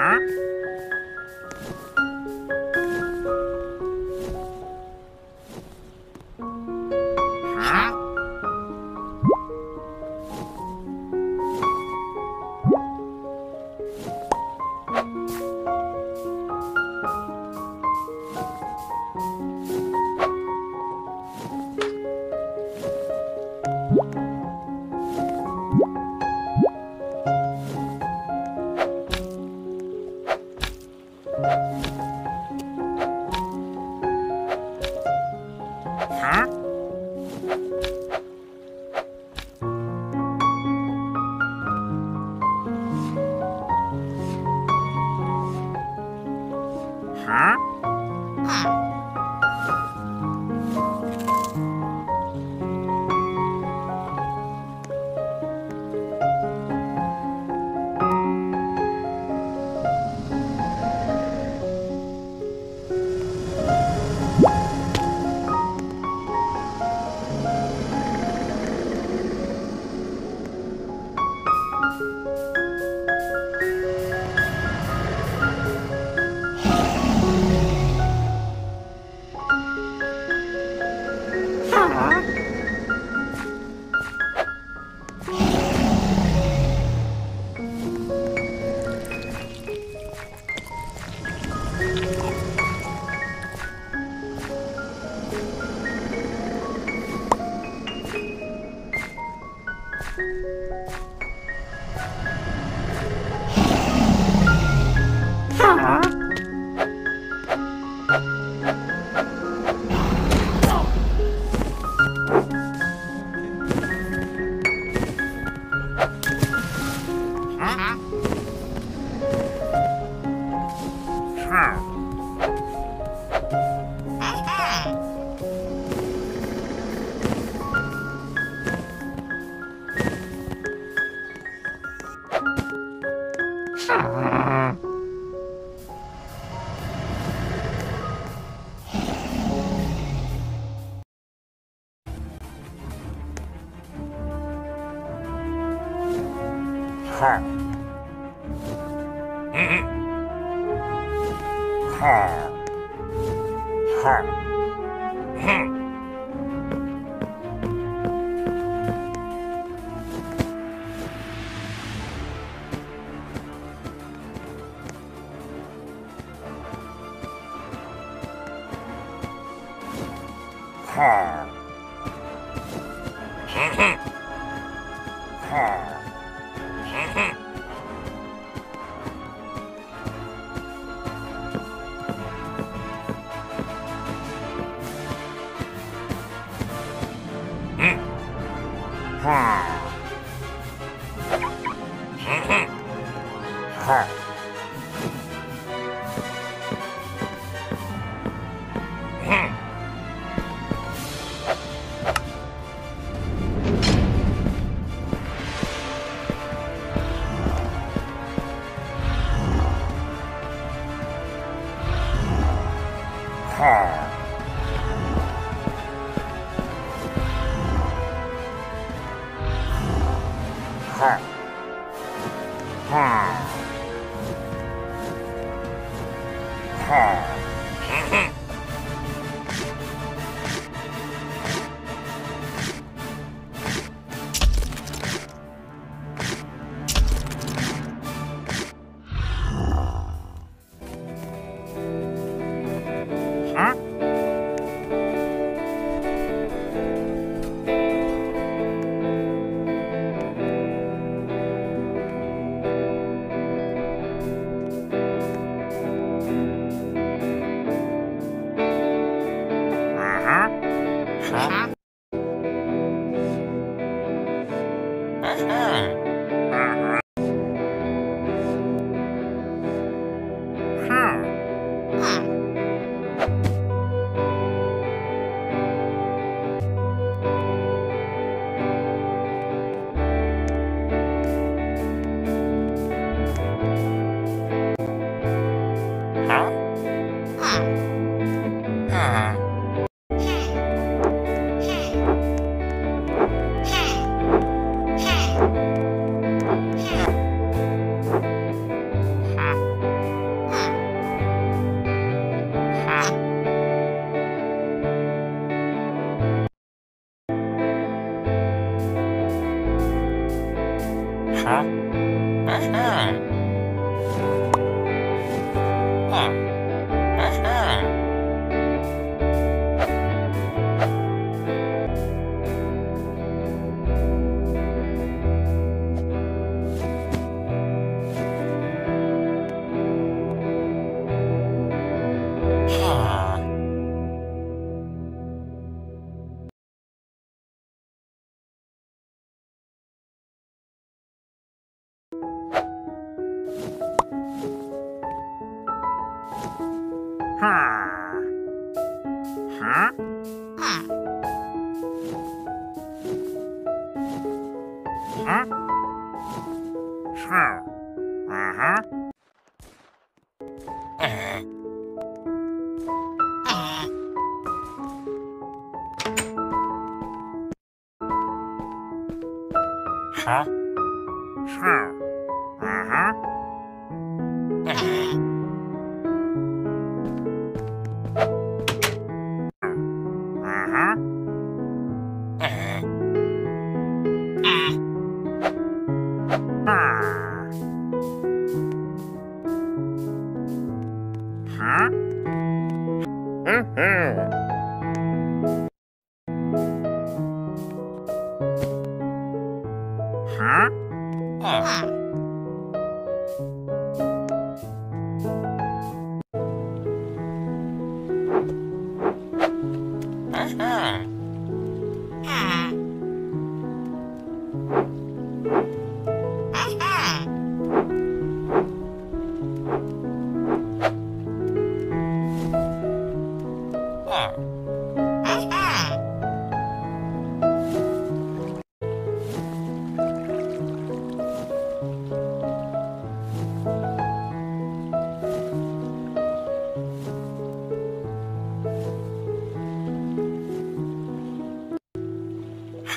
Uhum. 啊。孩，嗯嗯，Huh? à Huh? Huh? Huh? Sure. Uh-huh. Uh. Huh? Sure. Uh-huh. Uh. Uh-huh. Huh? Oh.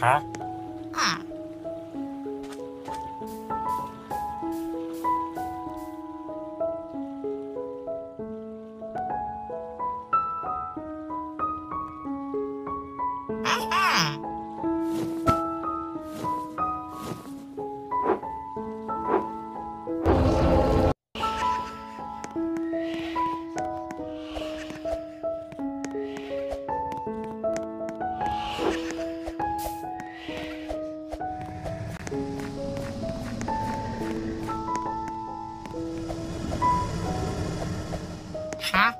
啊啊